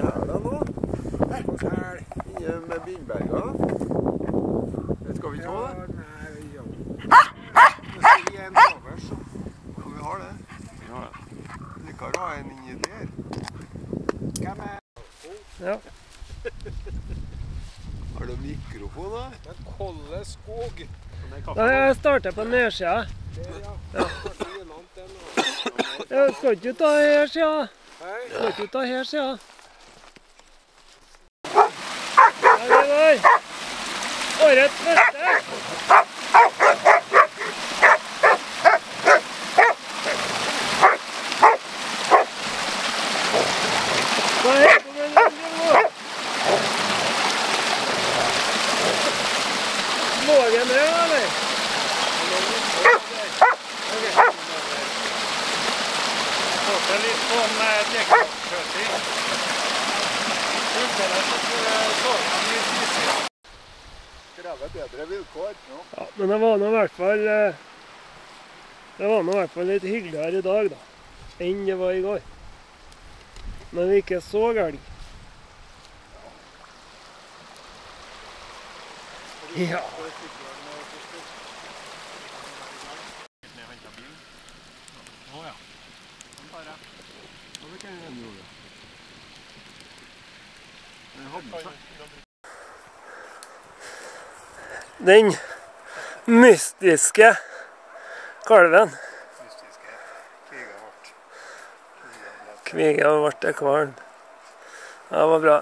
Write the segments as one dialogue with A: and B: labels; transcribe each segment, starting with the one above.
A: Hæla nå? Inne med Bindberga? Det Skal vi ikke ha det? Ja, vi har det. Vi har det. Liker å ha en inni der.
B: Ja.
A: Har du mikrofon, da?
C: Kolle skog.
B: Da jeg starter på nedsida. Ja, skal ikke du ta her sida? Skal ikke du ta her sida? Går. Årets første. Hva heter den andre nå? Lågen her, eller?
C: Håper litt sånn dekkkjøring.
A: Krever bedre vilkår.
B: Ja, men det var nå i hvert fall eh, Det var nå i hvert fall litt hyggeligere i dag, da. Enn det var i går. Når vi ikke så elg. Ja.
C: Å ja. Den tar jeg.
A: Ja, det kan hende gjorde. Den hadde med seg.
B: Den mystiske kalven. Kviga ble. Ja, det var bra.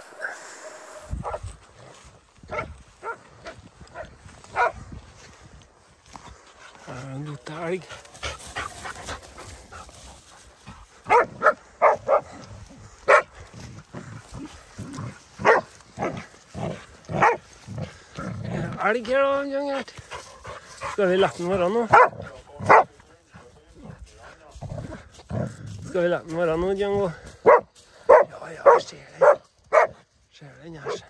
B: Det er en elg. Elg her, da, Jangert. Skal vi la den være nå? Skal vi la den være nå, Django? Ja, ja, ser den. Ser den her.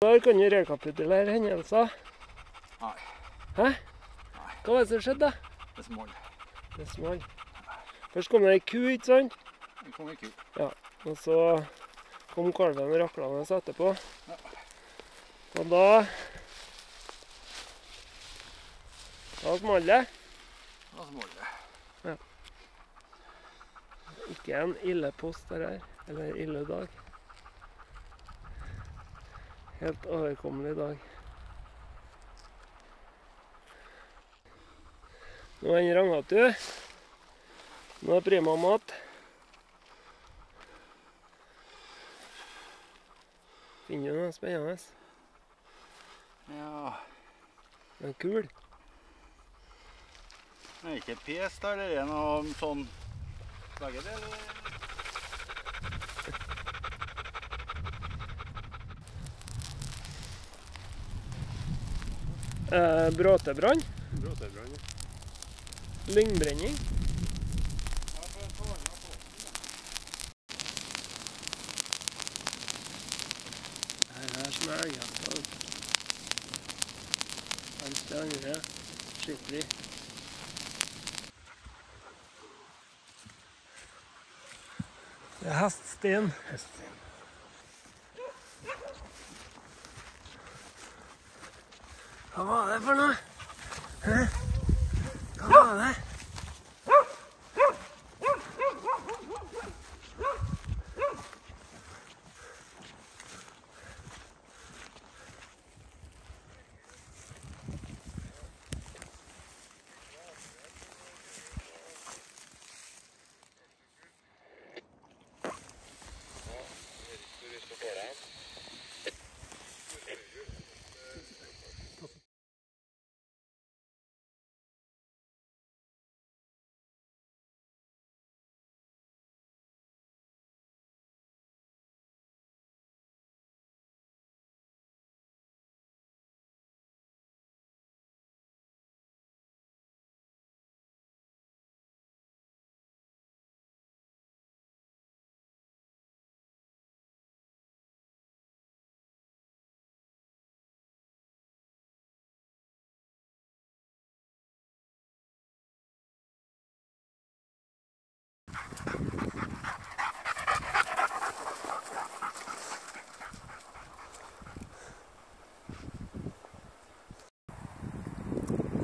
B: Der kan du rekapitulere hendelser.
C: Nei.
B: Hæ? Nei. Hva var det som skjedde? da?
C: Det er.
B: Det smalt. Først kom det ei ku, ikke sant?
C: Det kom ku. Ja,
B: Og så kom kalven raklende etterpå. Og da Da smalt det.
C: Da er det. Ja.
B: Ikke en ille post der her. Eller ille dag. Helt overkommelig dag. Nå er den rangatu. Nå er prima mat. Finner du noe spennende?
C: Ja.
B: En kul?
C: Det er ikke pes da, eller er det noe sånn Begge deler?
B: Eh, bråtebrann?
A: Bråtebrann.
B: Lyngbrenning? Her er som elgjakta. Andre slipper vi. Det er heststen. Hva var det for noe? Hæ? Hva var det?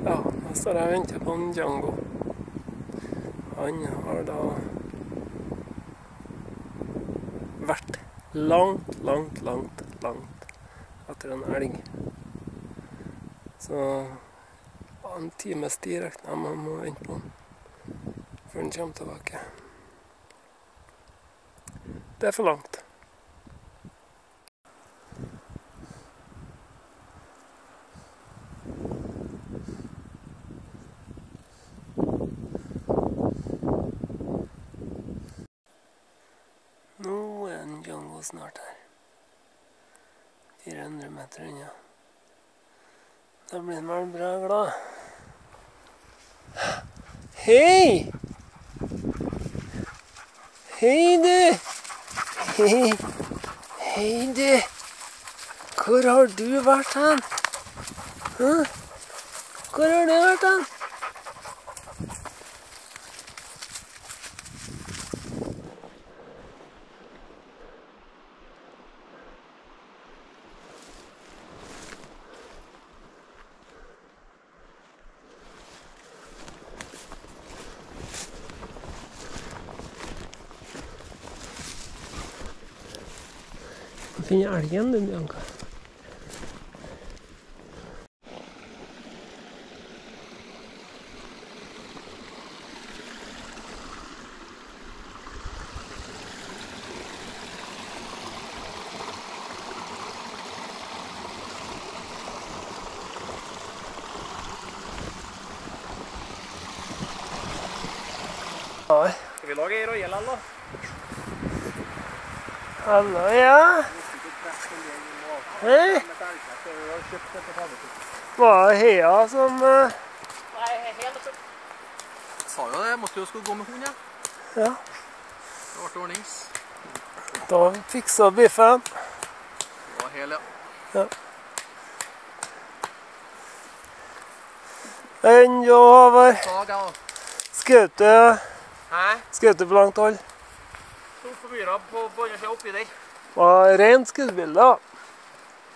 B: Ja, da står jeg og venter på en Django. Han har da vært langt, langt, langt, langt etter en elg. Så en times tid regner jeg med å vente på den, før den kommer tilbake. Det er for langt. Nå er en Django snart her. 400 meter unna. Da blir han vel bra glad. Hei! Hei, du! Hei, Hei du! Hvor har du vært hen? Hvor har du vært hen? Finne elgen du, Bianca.
C: Skal vi lage ei royal, eller?
B: Hallo, ja. Hei. Var det Hea som Nei, heia som...
C: Sa jo det, jeg måtte jo skulle gå med hund, jeg.
B: Ja.
C: Det ble ordnings.
B: da fiksa biffen?
C: Det var hel, ja.
B: Enn du, Håvard?
C: Ja.
B: Skjøt du skjøt du på langt hold?
C: Sto på myra på andre sida oppi der.
B: Var rent skuddbilde.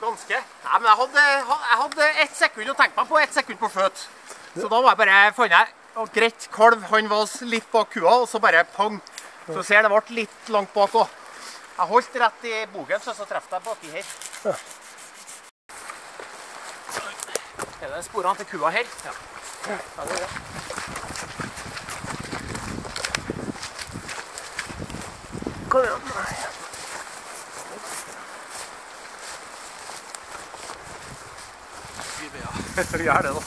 C: Ganske. Nei, men jeg hadde, jeg hadde ett sekund å tenke meg på, ett sekund på føtt. Så da var jeg bare fant jeg og greit kalv. Han var litt bak kua, og så bare pang. Så ser jeg det ble litt langt bak òg. Jeg holdt rett i bogen, så så traff jeg baki her.
B: Ja.
C: Er det sporene til kua her? Ja. ja det er det.
B: Kom igjen.
C: Vi gjør det, da.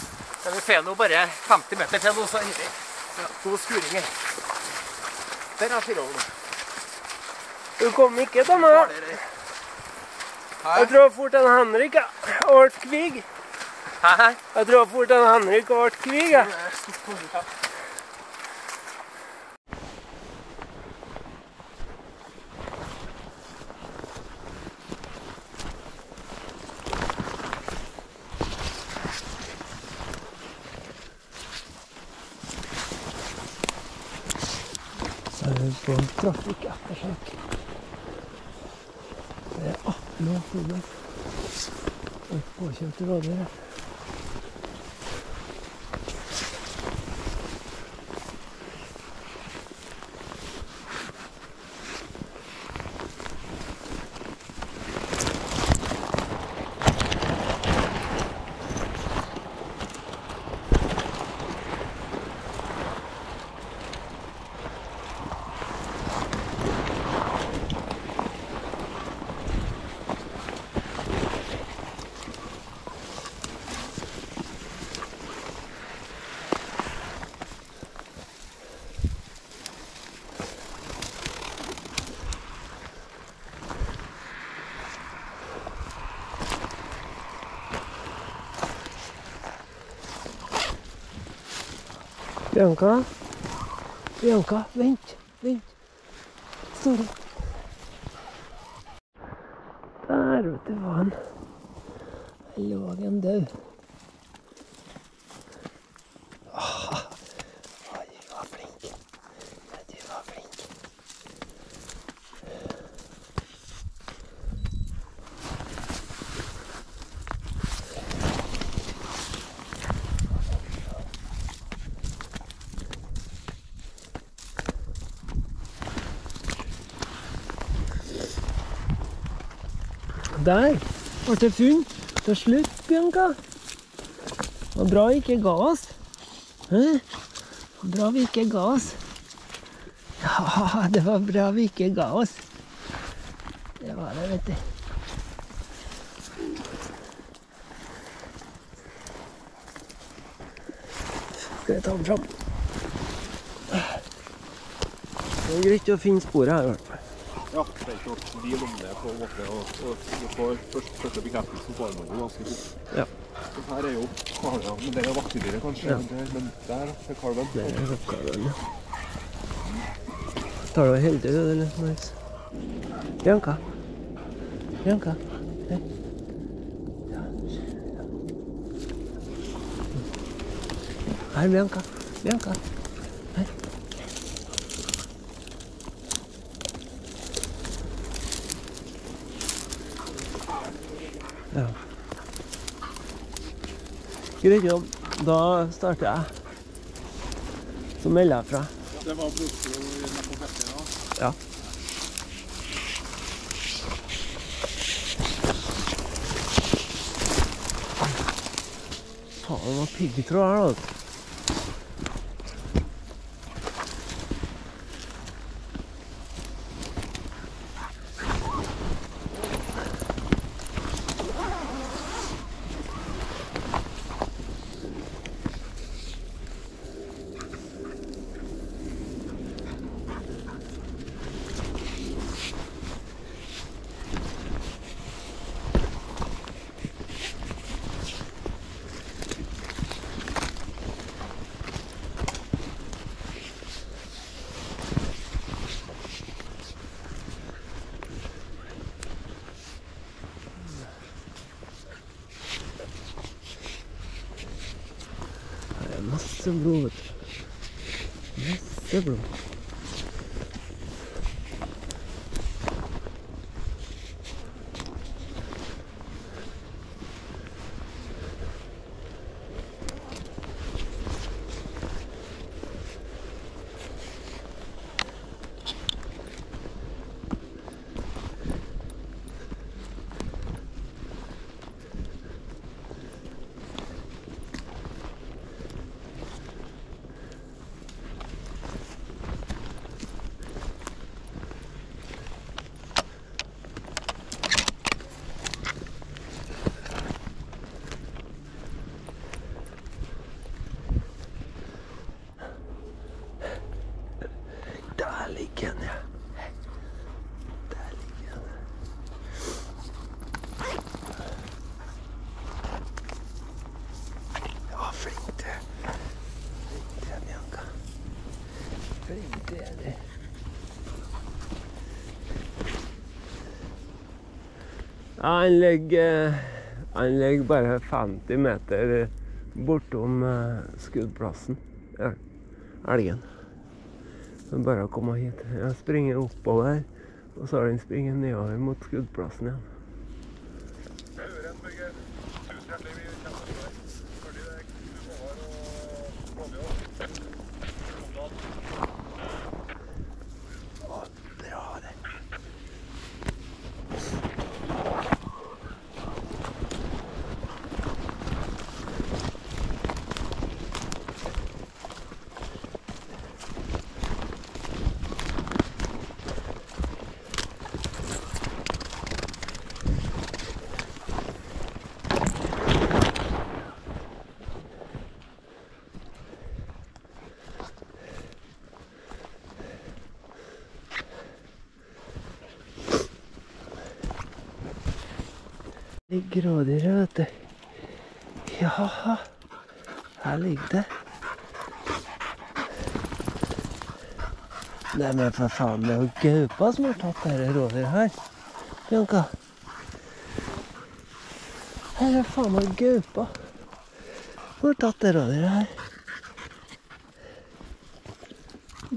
C: Men vi får nå bare 50 meter til nå, så har vi to skuringer. Der er fireålen.
B: Du kom ikke til meg. Jeg tror fort en Henrik ble kvig. Jeg tror jeg for til en Henrik ble kvig. Er etter trafikkettersøk. Det er 18 år Og påkjørte rådyr Bianca? Bianca, vent, vent. Sorry. Der, vet du, var han. Lå en død. Ah, oi, du var flink. Ja, du var flink. Der ble det funn til slutt, Bianca. Det var bra vi ikke ga oss. Hæ? Bra vi ikke ga oss. Ja, det var bra vi ikke ga oss. Det var det, vet du. Skal jeg ta den fram? Det er greit å finne sporet her, i hvert fall.
D: Ja, det er ikke tvil om det. på en måte, og, og og får først, Første bekreftelsen får man jo ganske fort.
B: Ja.
D: Så her er jo kalven, men det er vaktedyret kanskje.
B: Ja.
D: der, men der er kalven.
B: Der er kalven, ja. Tar du heldig, du, eller? Nice. Bianca? Bianca? Hei. Her, Bianca. Bianca. Her. Greit jobb. Da starter jeg. Så melder jeg fra.
D: Det var blodprøve nede på bekken. da.
B: Ja. Faen, det var piggtråd her, da. Det er masse blod, vet du. Masse blod. Der ligger den, ja. Der ligger den. Ja, flink du. Flink du, Bianca. Flink du er du. Ja, han ligger, han ligger bare 50 meter bortom eh, skuddplassen. Ja, Elgen. Så bare å komme hit. Jeg springer oppover, og så har den springet nedover mot skuddplassen igjen. Ligger rådyret, vet du. Ja, her ligger det. Nei, men for faen, det er jo gaupa som har tatt dette rådyret her. Bianca. Her er faen meg gaupa. Hvor har tatt det rådyret her?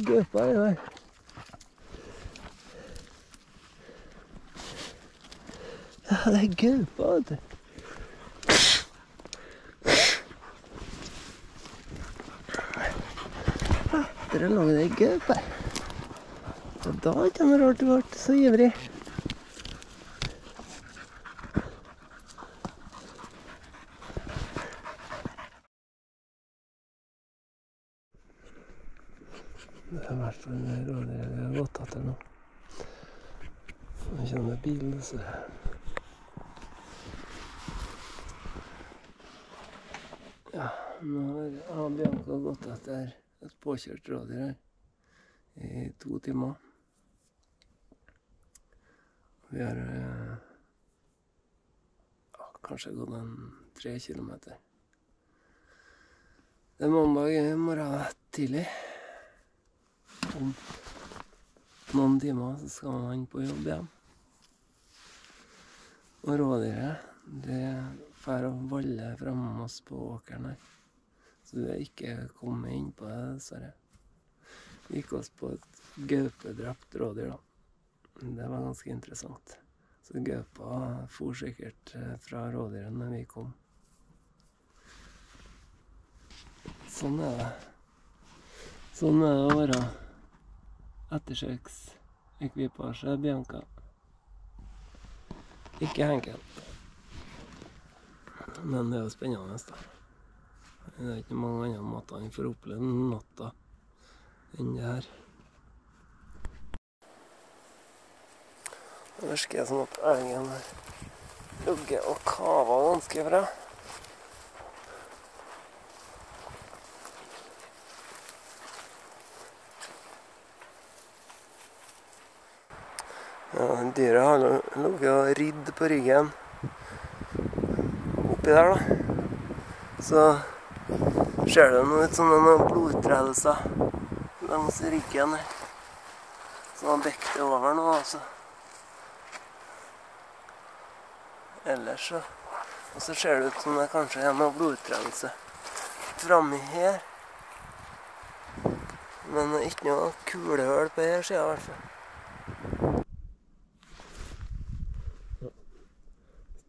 B: Gaupa er jo herregud, hva er det? Etter å lage det gaupe. Og da er det kjenner du at du ble så ivrig. Det er verst for den rådyret jeg har gått etter nå. Nå kjenner jeg bilen, så Ja, nå har Bianca gått etter et påkjørt rådyr her i to timer. Vi har eh, ja, kanskje gått en tre kilometer. Det er mandag morgen tidlig. Om noen timer så skal man på jobb igjen. Og rådyret, det drar og valler framme oss på åkeren her. Så vi har ikke kommet inn på det, dessverre. Vi gikk oss på et gaupedrept rådyr, da. Det var ganske interessant. Så gaupa for sikkert eh, fra rådyret når vi kom. Sånn er det. Sånn er det å være ettersøksekvipasje Bianca. Ikke enkelt. Men det er jo spennende, da. Det er ikke mange andre måter for får oppleve natta enn det her. Det virker som at elgen har og kava ganske bra. Ja, dyret har ligget og ridd på ryggen oppi der, da. Så ser det noe ut som noen blodutredelser langs ryggen her. Så han bekket over nå, altså. Ellers så Og så ser det ut som det kanskje er noe blodutredelse framme her. Men ikke noe kulehull på her sida, i hvert fall.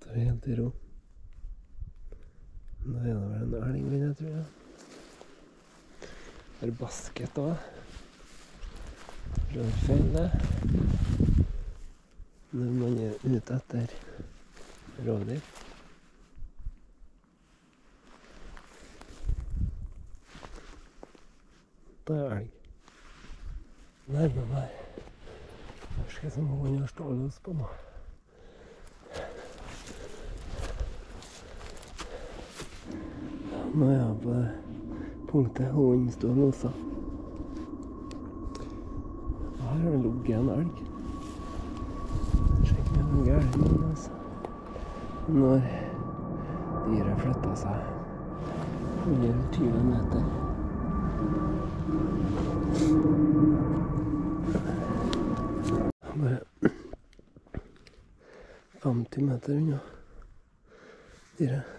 B: Står helt i ro. Det vel en elg, vil jeg tro. Ja. Er basket òg. Rørfeil, det. Når man er ute etter rovdyr. Da er elg. Nærmer meg. Skal som om han har oss på noe. Nå er jeg på det punktet hunden står og loser. Her har det ligget en elg. Sjekk med den gærne min, altså. Når dyret flytta seg 120 meter. Bare 50 meter unna dyret.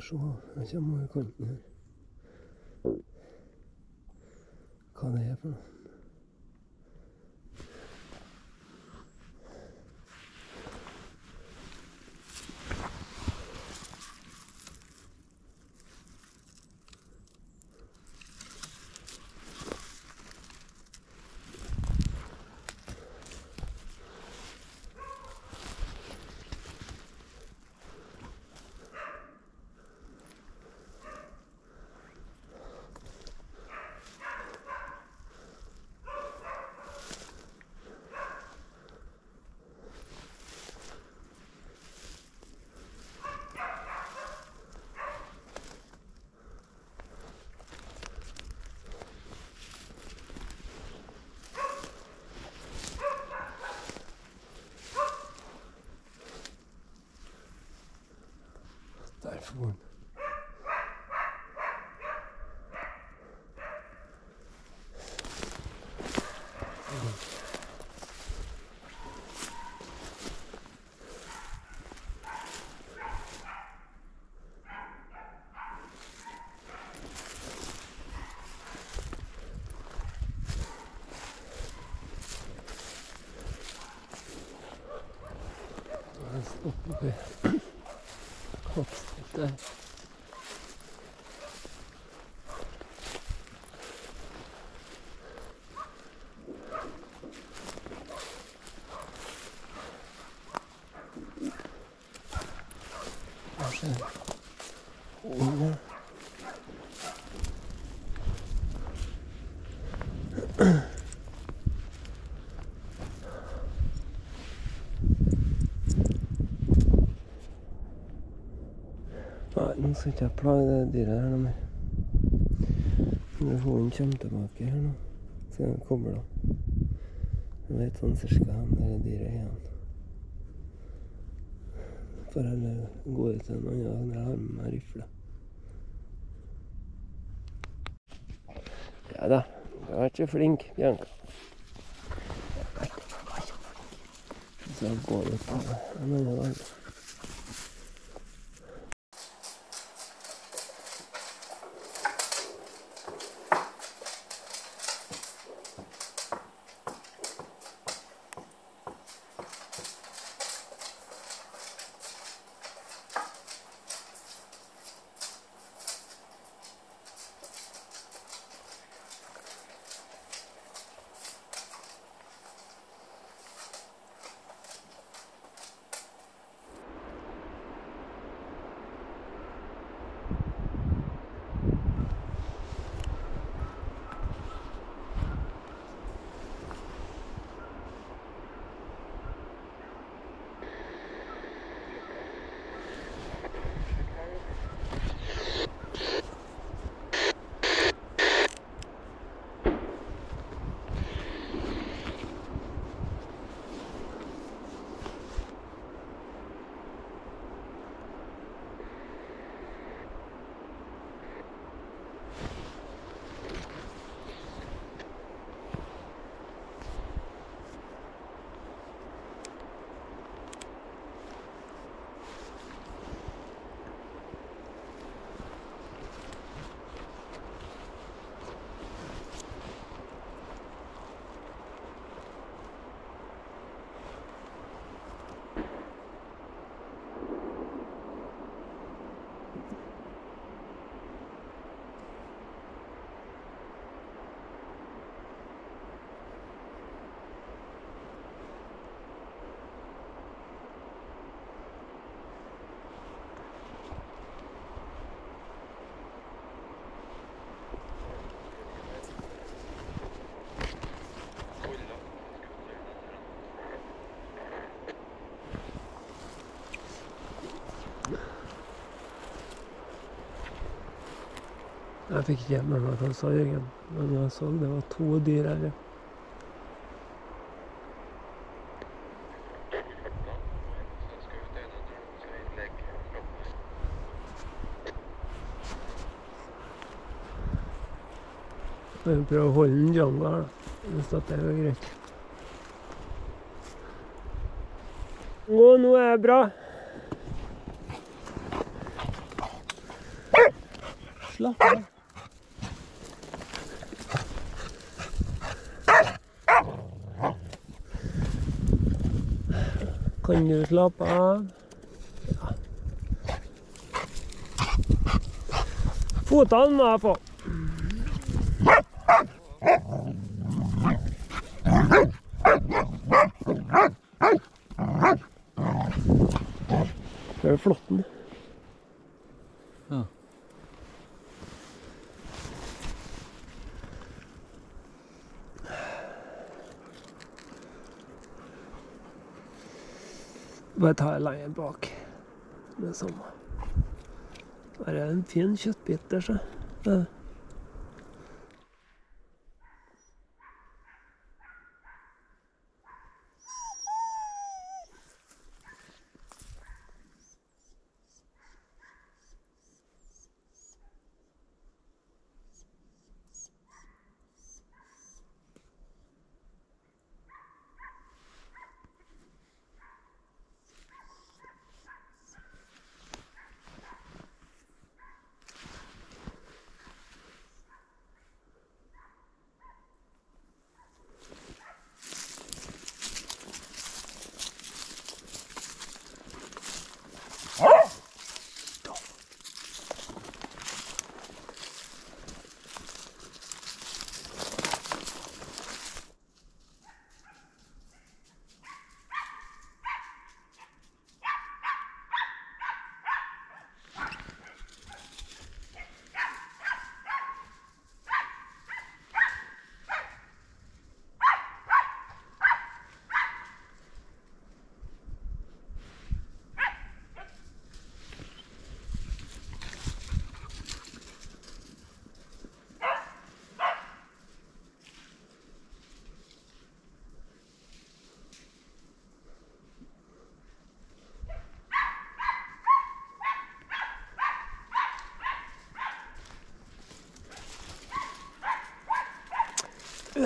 B: Skal vi se, jeg kommer over kanten her. Hva det er for noe. Der for hun. Jeg stopper oppi hoppstilt der. Nei, nå skal ikke jeg plage det dyret her noe mer. Når hunden kommer tilbake her nå, så er den kobla. Jeg vet sånn cirka hvor det dyret er igjen. Får heller gå ut en annen dag når jeg har med meg rifle. Ja da, du har vært så flink, Bianca. Så går det på en annen dag. Jeg fikk ikke med meg hva han sa, Jørgen. Men jeg så det var to dyr her. Jeg prøver prøve å holde den Django her, da. Hvis at det er greit. Å, nå er jeg bra. Slapp av. Kan du slappe av? Ja. Fotene må jeg få. Det er flåtten. Bare ta lenger bak. Er samme. Her er en fin kjøttbit der, så.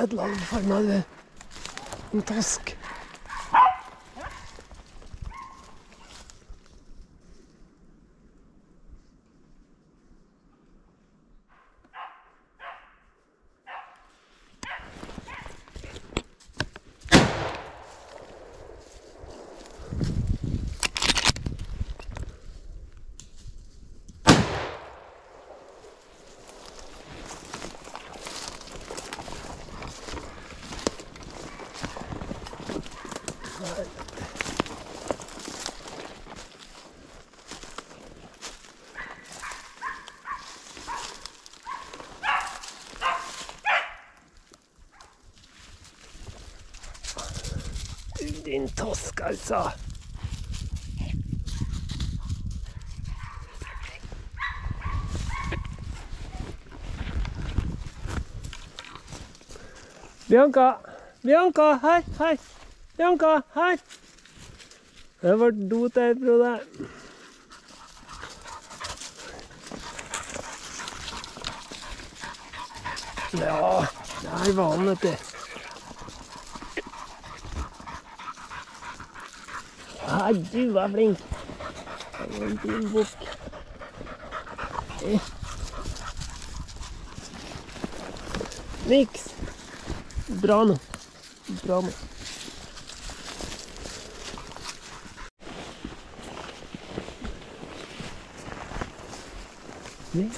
B: Ødela for meg, tosk. Tosk, altså. Bianca! Bianca, her, her! Bianca, her! Det ble dot her, Frode. Ja, der var han, vet du. Ja, du var flink. Det var en fin bukk. Eh. Niks. Bra nå. Bra nå. Nei.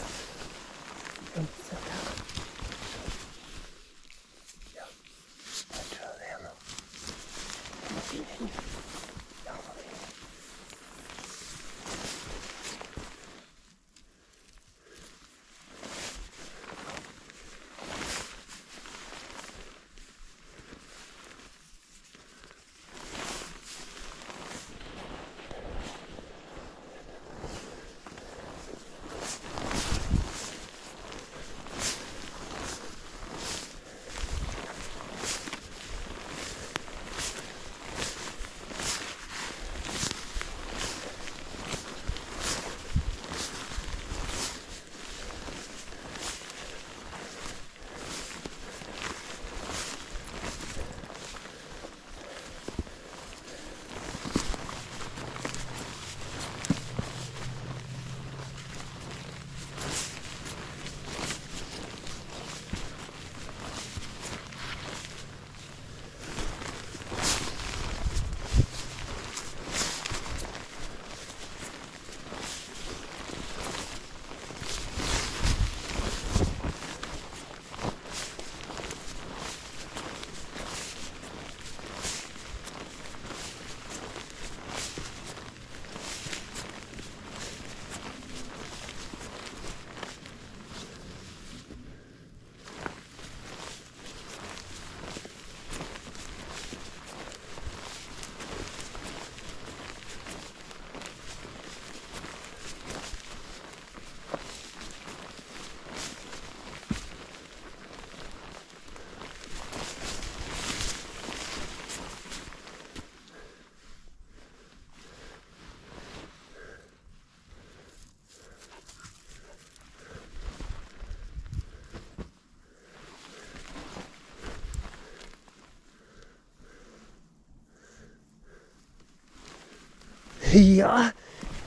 B: Ja,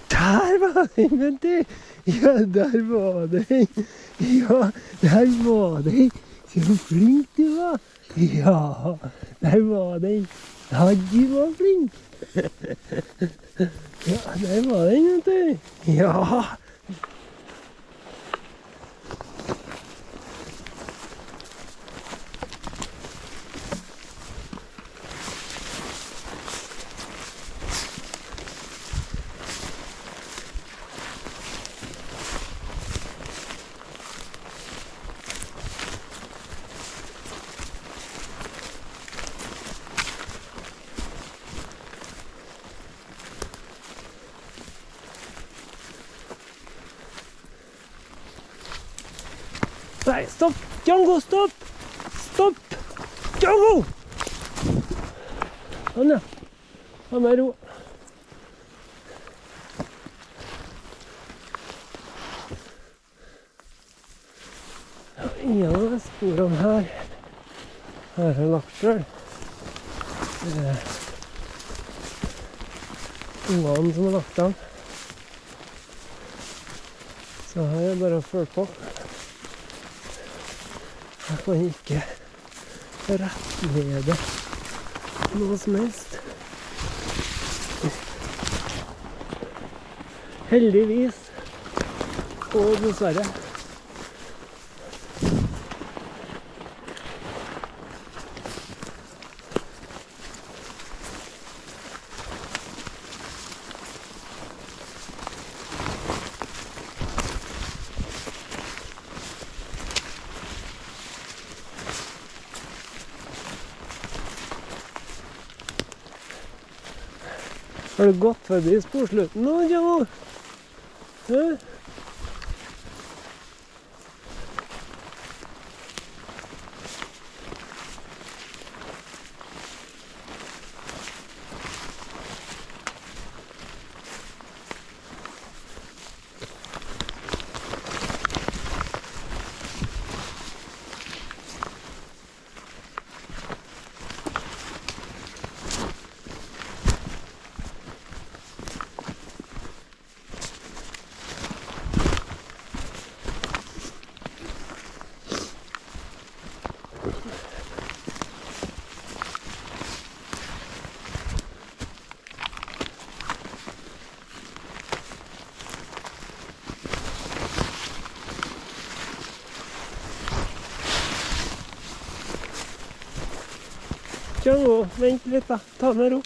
B: der var den, vet du. Ja, der var den. Ja, der var den. Så flink du var. Ja, der var den. Ja, du var flink. Ja, der var den, vet du. Ja. Nei, stopp! Django, stopp! Stopp! Django! Sånn, ja. Ha mer ro. Ja, Ingen av de sporene her har jeg lagt sjøl. Er ungene som har lagt dem. Så her er det bare å følge på. Jeg kan ikke rettlede noe som helst. Heldigvis. Og dessverre. Har du gått forbi sporslutten nå, Joe? Hæ? Django, vent litt, da. Ta med ro.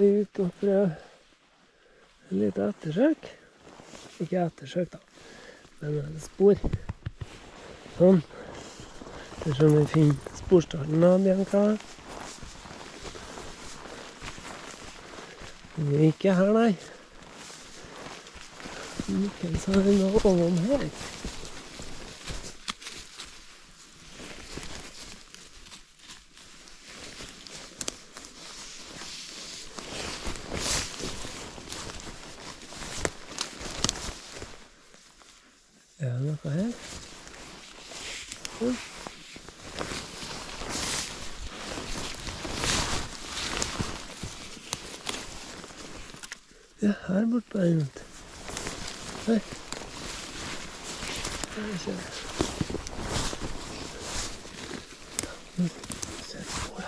B: Vi er ute og prøver en liten ettersøk. Ikke ettersøk, da, men en spor. Sånn. Skal vi se om finner sporstarten av Bianca. Den er ikke her, nei. Muligens har vi noe ovom her. Er det noe her? Ja. Ja, her borte er den. vet du. Her. Skal vi se. Se på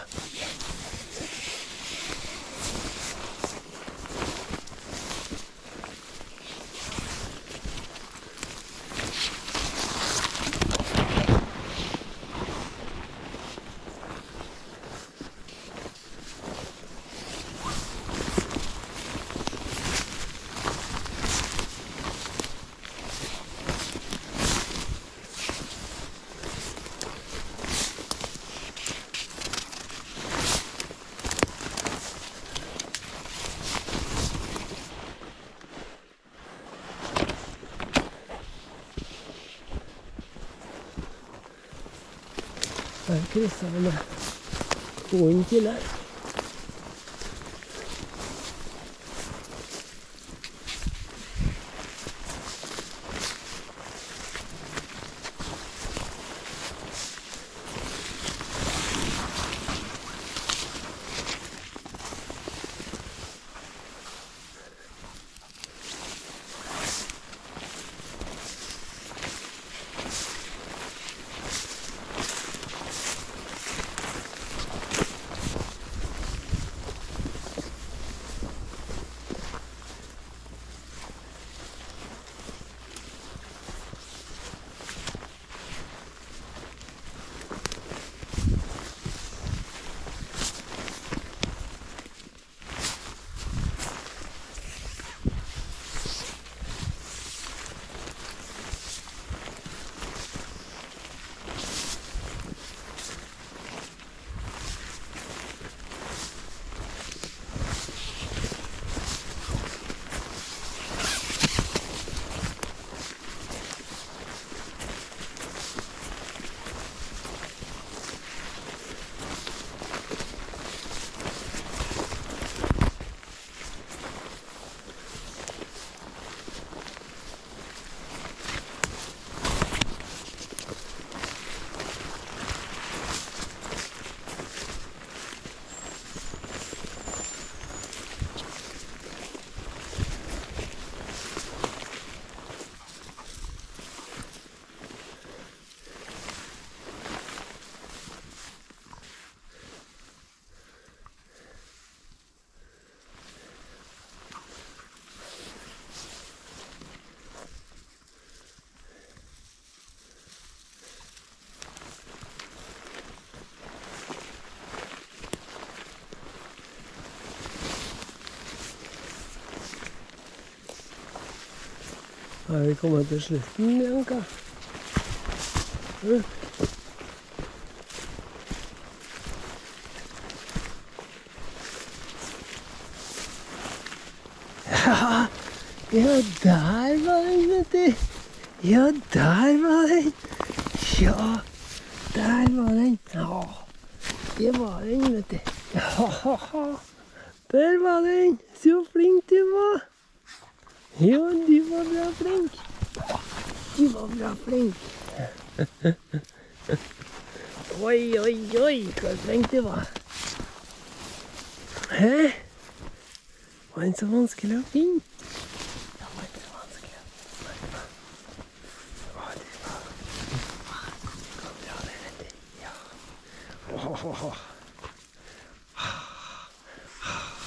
B: det. Her krysser vi med skoen er vi kommet til slutten, Bianca? hva? Ja, ja, der var den, vet du. Ja, der var den. Ja, der var den. Ja, det var den, vet du. Ja, der var den. Så flink du var. Ja, du var bra flink. Du var bra flink. Oi, oi, oi, så flink du var. Hæ? Var den så vanskelig å finne?